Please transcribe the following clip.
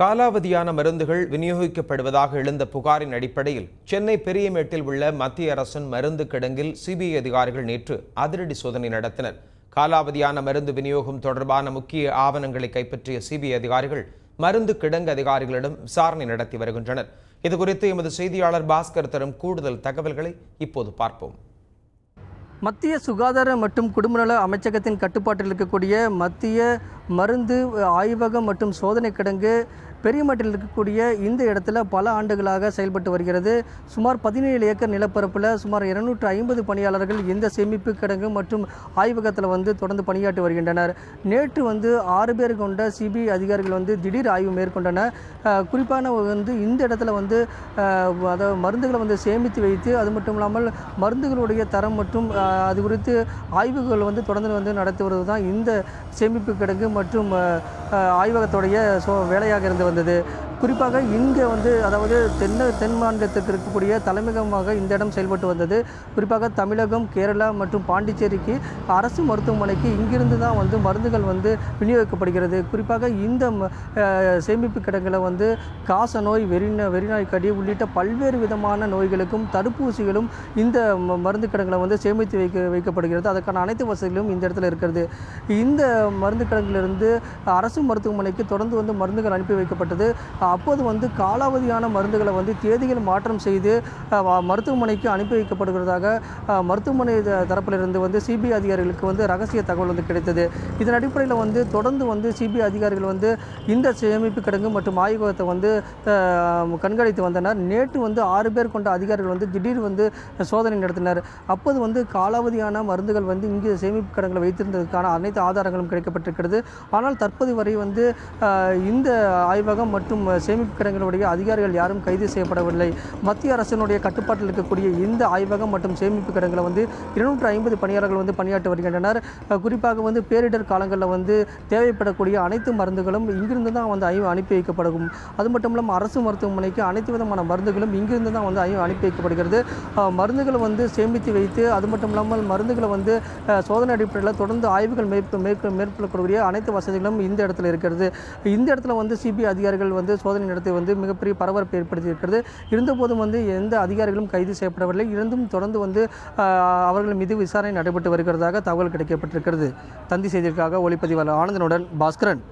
காலாவதியான மருந்துகள் விநியோகிக்கப்படுவதாக எழுந்த புகாரின் அடிப்படையில் சென்னை பெரியமேட்டில் உள்ள மத்திய அரசின் மருந்து கிடங்கில் சிபிஐ அதிகாரிகள் நேற்று அதிரடி சோதனை நடத்தினர். காலாவதியான மருந்து விநியோகம் தொடர்பான முக்கிய ஆவணங்களை கைப்பற்றிய சிபிஐ அதிகாரிகள் மருந்து கிடங்கு அதிகாரிகளிடம் விசாரணை நடத்தி வருகின்றனர். இதுகுறித்து எமது செய்தியாளர் பாஸ்கர் தரும் கூடுதல் தகவல்களை இப்போது பார்ப்போம். மத்திய சுகாதார மற்றும் குடும்பநல அமைச்சகத்தின் கட்டுப்பாட்டில் இருக்கக்கூடிய மத்திய மருந்து ஆய்வகம் மற்றும் சோதனை கிடங்கு பெரியமேட்டில் இருக்கக்கூடிய இந்த இடத்துல பல ஆண்டுகளாக செயல்பட்டு வருகிறது. சுமார் பதினேழு ஏக்கர் நிலப்பரப்பில் சுமார் இருநூற்று ஐம்பது பணியாளர்கள் இந்த சேமிப்பு கிடங்கு மற்றும் ஆய்வகத்தில் வந்து தொடர்ந்து பணியாற்றி வருகின்றனர். நேற்று வந்து ஆறு பேர் கொண்ட சிபிஐ அதிகாரிகள் வந்து திடீர் ஆய்வு மேற்கொண்டனர் குறிப்பான வந்து இந்த இடத்துல வந்து அதாவது மருந்துகளை வந்து சேமித்து வைத்து அது மட்டும் இல்லாமல் மருந்துகளுடைய தரம் மற்றும் அது குறித்து ஆய்வுகள் வந்து தொடர்ந்து வந்து நடத்தி வருவது தான் இந்த சேமிப்பு கிடங்கு மற்றும் ஆய்வகத்துடைய சோ வேலையாக இருந்து வந்தது குறிப்பாக இங்கே வந்து அதாவது தென்ன தென் மாநிலத்திற்கு இருக்கக்கூடிய தலைமையகமாக இந்த இடம் செயல்பட்டு வந்தது. குறிப்பாக தமிழகம் கேரளா மற்றும் பாண்டிச்சேரிக்கு அரசு மருத்துவமனைக்கு இங்கிருந்து தான் வந்து மருந்துகள் வந்து விநியோகிக்கப்படுகிறது. குறிப்பாக இந்த சேமிப்பு கிடங்கில் வந்து காச நோய் வெறின வெறிநாய் கடி உள்ளிட்ட பல்வேறு விதமான நோய்களுக்கும் தடுப்பூசிகளும் இந்த ம- மருந்து கிடங்கில் வந்து சேமித்து வைக்க வைக்கப்படுகிறது. அதற்கான அனைத்து வசதிகளும் இந்த இடத்துல இருக்கிறது. இந்த மருந்து கிடங்கிலிருந்து அரசு மருத்துவமனைக்கு தொடர்ந்து வந்து மருந்துகள் அனுப்பி வைக்கப்பட்டது. அப்போது வந்து காலாவதியான மருந்துகளை வந்து தேதியில் மாற்றம் செய்து மருத்துவமனைக்கு அனுப்பி வைக்கப்படுகிறதாக மருத்துவமனை த- தரப்பிலிருந்து வந்து சிபிஐ அதிகாரிகளுக்கு வந்து ரகசிய தகவல் வந்து கிடைத்தது. இதன் அடிப்படையில் வந்து தொடர்ந்து வந்து சிபிஐ அதிகாரிகள் வந்து இந்த சேமிப்பு கிடங்கு மற்றும் ஆய்வகத்தை வந்து கண்காணித்து வந்தனர். நேற்று வந்து ஆறு பேர் கொண்ட அதிகாரிகள் வந்து திடீர் வந்து சோதனை நடத்தினர். அப்போது வந்து காலாவதியான மருந்துகள் வந்து இங்கே சேமிப்பு கிடங்கில் வைத்திருந்ததுக்கான அனைத்து ஆதாரங்களும் கிடைக்கப்பட்டிருக்கிறது. ஆனால் தற்போது வரை வந்து இந்த ஆய்வகம் மற்றும் சேமிப்பு கிடங்களுடைய அதிகாரிகள் யாரும் கைது செய்யப்படவில்லை. மத்திய அரசினுடைய கட்டுப்பாட்டில் இருக்கக்கூடிய இந்த ஆய்வகம் மற்றும் சேமிப்பு கிடங்களை வந்து இருநூற்று ஐம்பது பணியாளர்கள் வந்து பணியாற்றி வருகின்றனர். குறிப்பாக வந்து பேரிடர் காலங்களில் வந்து தேவைப்படக்கூடிய அனைத்து மருந்துகளும் இங்கிருந்து தான் வந்து அனுப்பி வைக்கப்படும். அது மட்டும் இல்லாமல் அரசு மருத்துவமனைக்கு அனைத்து விதமான மருந்துகளும் இங்கிருந்து தான் வந்து அனுப்பி வைக்கப்படுகிறது. மருந்துகளை வந்து சேமித்து வைத்து அது மட்டும் இல்லாமல் மருந்துகளை வந்து சோதனை அடிப்படையில் தொடர்ந்து ஆய்வுகள் மேற்கு மேற்கொள்ளக்கூடிய அனைத்து வசதிகளும் இந்த இடத்துல இருக்கிறது. இந்த இடத்துல வந்து சிபிஐ அதிகாரிகள் வந்து சோதனை நடத்தி வந்து மிகப்பெரிய பரபரப்பு ஏற்படுத்தி இருக்கிறது இருந்தபோதும் வந்து எந்த அதிகாரிகளும் கைது செய்யப்படவில்லை. இருந்தும் தொடர்ந்து வந்து அவர்கள் மீது விசாரணை நடைபெற்று வருகிறதாக தகவல் கிடைக்கப்பட்டிருக்கிறது. தந்தி செய்திற்காக ஒளிப்பதிவாளர் ஆனந்தனுடன் பாஸ்கரன்.